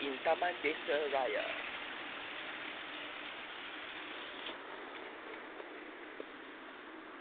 in Taman Desa Raya.